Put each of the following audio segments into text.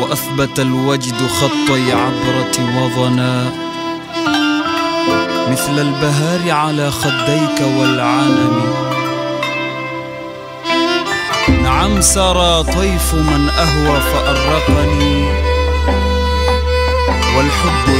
وأثبت الوجد خطي عبرة وظنا. مثل البهار على خديك والعنم نعم سرى طيف من أهوى فأرقني. والحب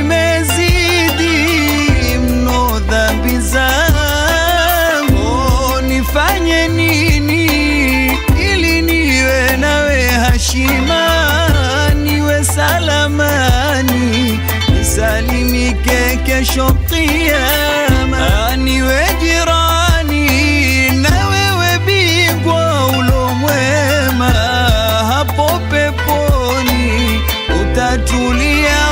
Nifanye nini ili niwe nawe hashima, niwe salamani, nisalimike kesho kiyama, niwe jirani na wewe bingwa ulomwema, hapo peponi utatulia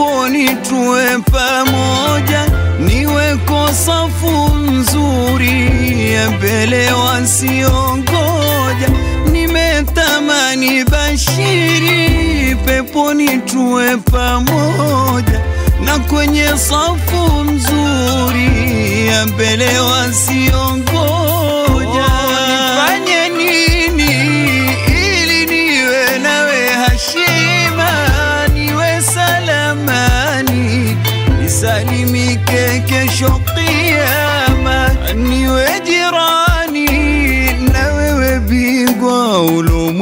peponi tuwe pamoja, niweko safu nzuri ya mbele wasiongoja. Nimetamani bashiri peponi tuwe pamoja, na kwenye safu mzuri ya mbele wasiongoja. سالمي كيك يا ما أني وجراني ناوي بيقولوا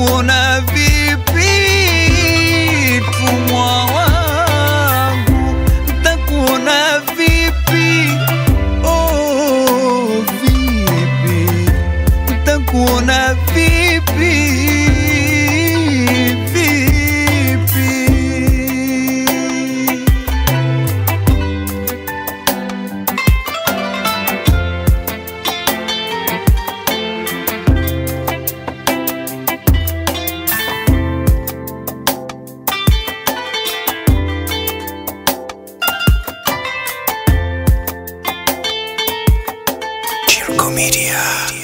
wanna be Media.